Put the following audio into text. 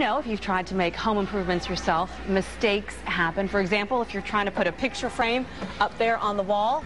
know if you've tried to make home improvements yourself, mistakes happen. For example, if you're trying to put a picture frame up there on the wall,